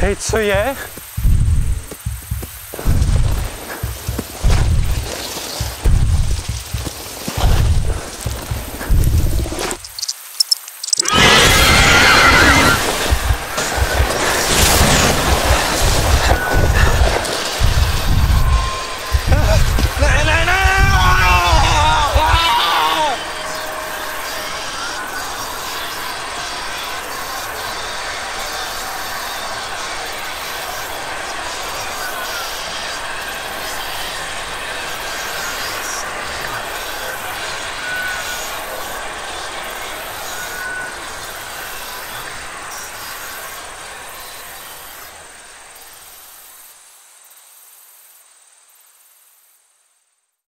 Heet zo jij?